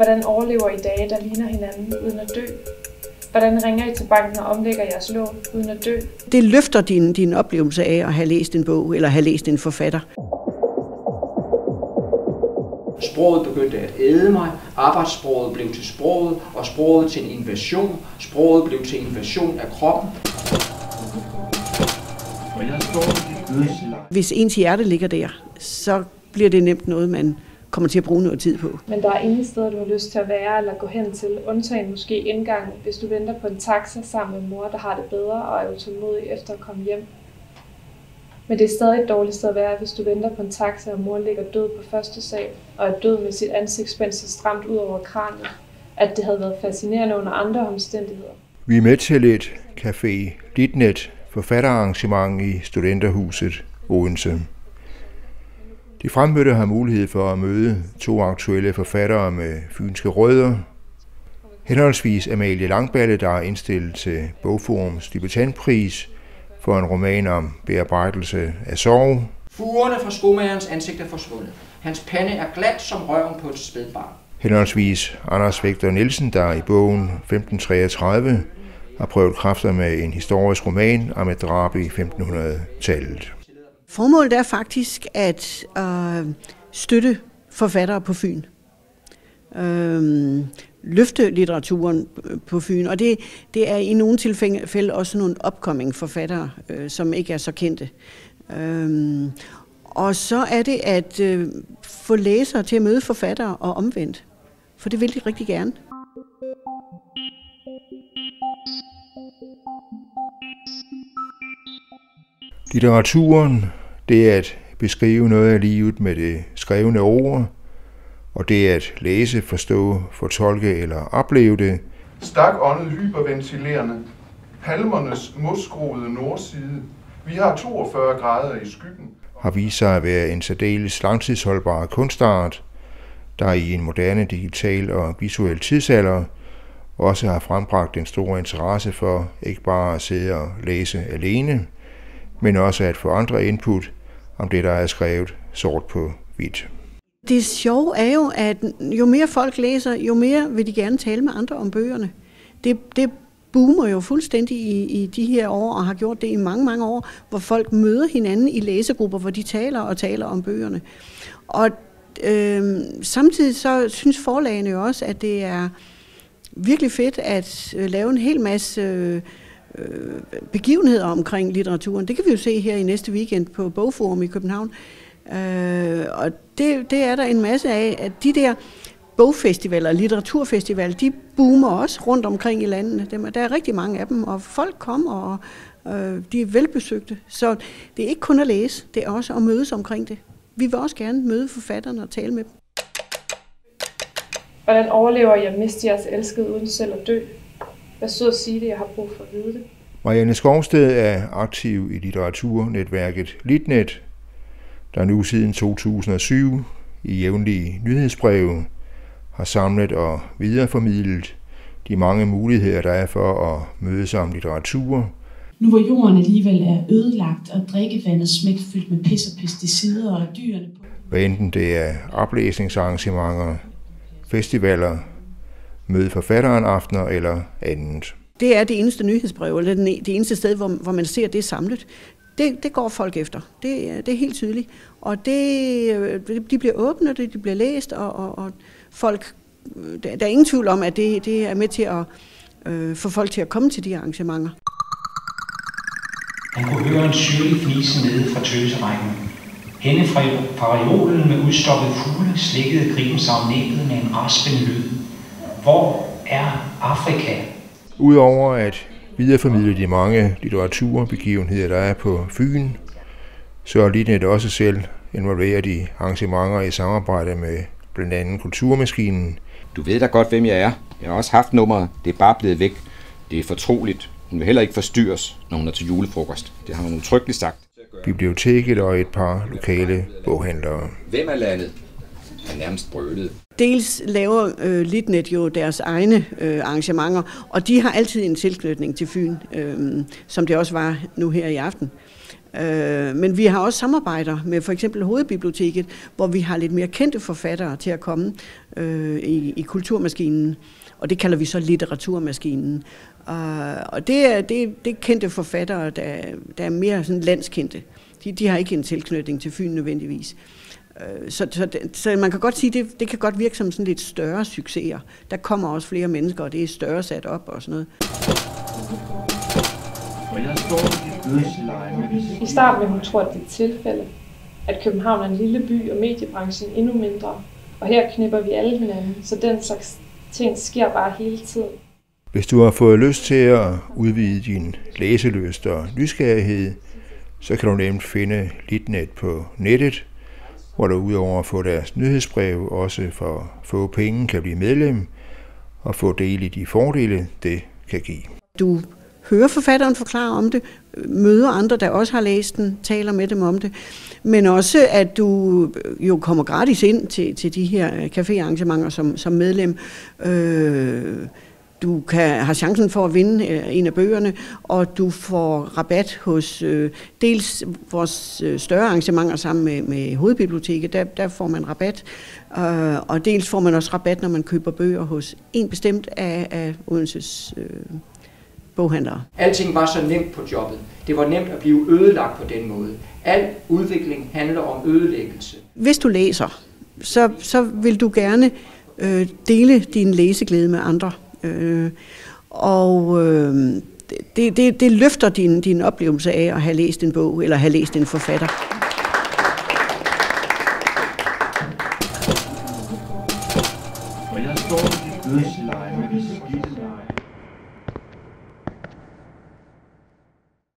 Hvordan overlever I dage, der ligner hinanden uden at dø? Hvordan ringer I til banken og omlægger jeres lån uden at dø? Det løfter din, din oplevelse af at have læst en bog eller have læst en forfatter. Sproget begyndte at æde mig, arbejdssproget blev til sproget, og sproget til en invasion. Sproget blev til invasion af kroppen. Hvis ens hjerte ligger der, så bliver det nemt noget, man kommer til at bruge noget tid på. Men der er ingen steder, du har lyst til at være eller gå hen til, undtagen måske indgang, hvis du venter på en taxa sammen med mor, der har det bedre og er utålmodig efter at komme hjem. Men det er stadig et dårligt sted at være, hvis du venter på en taxa, og mor ligger død på første sal, og er død med sit ansigt så stramt ud over kraniet, at det havde været fascinerende under andre omstændigheder. Vi er med til et café Litnet forfatterarrangement i Studenterhuset Odense. De fremmødte har mulighed for at møde to aktuelle forfattere med fynske rødder. Henholdsvis Amalie Langballe, der er indstillet til Bogforums debutantpris for en roman om bearbejdelse af sorg. Fugerne fra skomagerens ansigt er forsvundet. Hans pande er glat som røven på et spædbarn. Henholdsvis Anders Vægter Nielsen, der i bogen 1533 har prøvet kræfter med en historisk roman om et drab i 1500-tallet. Formålet er faktisk at øh, støtte forfattere på Fyn. Øh, løfte litteraturen øh, på Fyn, og det, det er i nogle tilfælde også nogle upcoming forfattere, øh, som ikke er så kendte. Øh, og så er det at øh, få læsere til at møde forfattere og omvendt, for det vil de rigtig gerne. Litteraturen, det er at beskrive noget af livet med det skrevne ord, og det at læse, forstå, fortolke eller opleve det. Stak åndet hyperventilerende. Palmernes mosgroede nordside. Vi har 42 grader i skyggen. Har vist sig at være en særdeles langtidsholdbar kunstart, der i en moderne digital og visuel tidsalder også har frembragt en stor interesse for ikke bare at sidde og læse alene, men også at få andre input om det, der er skrevet sort på hvidt. Det sjove er jo, at jo mere folk læser, jo mere vil de gerne tale med andre om bøgerne. Det, det boomer jo fuldstændig i, i de her år, og har gjort det i mange, mange år, hvor folk møder hinanden i læsegrupper, hvor de taler og taler om bøgerne. Og øh, samtidig så synes forlagene jo også, at det er virkelig fedt at øh, lave en hel masse øh, Øh, begivenheder omkring litteraturen. Det kan vi jo se her i næste weekend på Bogforum i København. Øh, og det, det er der en masse af, at de der bogfestivaler, litteraturfestivaler, de boomer også rundt omkring i landene. Der er rigtig mange af dem, og folk kommer, og øh, de er velbesøgte. Så det er ikke kun at læse, det er også at mødes omkring det. Vi vil også gerne møde forfatterne og tale med dem. Hvordan overlever jeg at miste jeres elskede uden selv at dø? Hvad så at sige det, jeg har brug for at vide det? Marianne Skovsted er aktiv i litteraturnetværket Litnet, der nu siden 2007 i jævnlige nyhedsbreve har samlet og videreformidlet de mange muligheder, der er for at mødes om litteratur. Nu hvor jorden alligevel er ødelagt, og drikkevandet smækfyldt med pis og pesticider og dyrene på... Hvad enten det er oplæsningsarrangementer, festivaler, møde forfatteren aftener eller andet. Det er det eneste nyhedsbrev, eller det eneste sted, hvor, hvor man ser det samlet. Det, det går folk efter. Det, det er helt tydeligt. Og det, de bliver åbnet, de bliver læst, og, og, og folk, der, der er ingen tvivl om, at det, det er med til at øh, få folk til at komme til de arrangementer. Han kunne høre en syrlig fnise nede fra tøserækken. Hende fra, fra reolen med udstoppet fugle slikkede griben sig om næbet med en raspende lyd. Hvor er Afrika? Udover at videreformidle de mange litteraturbegivenheder, der er på Fyn, så er Litnet også selv involveret i arrangementer i samarbejde med blandt andet Kulturmaskinen. Du ved da godt, hvem jeg er. Jeg har også haft nummeret. Det er bare blevet væk. Det er fortroligt. Hun vil heller ikke forstyrres, når hun er til julefrokost. Det har hun udtrykkeligt sagt. Biblioteket og et par lokale boghandlere. Hvem er landet? Han nærmest brølet. Dels laver øh, Litnet jo deres egne øh, arrangementer, og de har altid en tilknytning til Fyn, øh, som det også var nu her i aften. Øh, men vi har også samarbejder med for eksempel Hovedbiblioteket, hvor vi har lidt mere kendte forfattere til at komme øh, i, i kulturmaskinen. Og det kalder vi så litteraturmaskinen. Og, og det er, det, det er kendte forfattere, der, der er mere sådan landskendte. De, de har ikke en tilknytning til Fyn nødvendigvis. Uh, så, så, så man kan godt sige, det, det kan godt virke som sådan lidt større succeser. Der kommer også flere mennesker, og det er større sat op og sådan noget. I starten vil hun tro, at det er et tilfælde, at København er en lille by, og mediebranchen endnu mindre. Og her knipper vi alle hinanden, så den slags ting sker bare hele tiden. Hvis du har fået lyst til at udvide din læselyst og nysgerrighed, så kan du nemt finde Litnet på nettet, hvor der udover at få deres nyhedsbrev også for få penge kan blive medlem og få del i de fordele, det kan give. Du hører forfatteren forklare om det, møder andre, der også har læst den, taler med dem om det, men også at du øh, jo kommer gratis ind til, til de her øh, caféarrangementer som, som medlem. Øh, du kan have chancen for at vinde øh, en af bøgerne, og du får rabat hos øh, dels vores øh, større arrangementer sammen med, med Hovedbiblioteket, der, der får man rabat, øh, og dels får man også rabat, når man køber bøger hos en bestemt af, af Odenses øh, boghandlere. Alting var så nemt på jobbet. Det var nemt at blive ødelagt på den måde. Al udvikling handler om ødelæggelse. Hvis du læser, så, så vil du gerne øh, dele din læseglæde med andre. Øh, og øh, det, det, det løfter din, din oplevelse af at have læst en bog, eller have læst en forfatter. Og jeg står i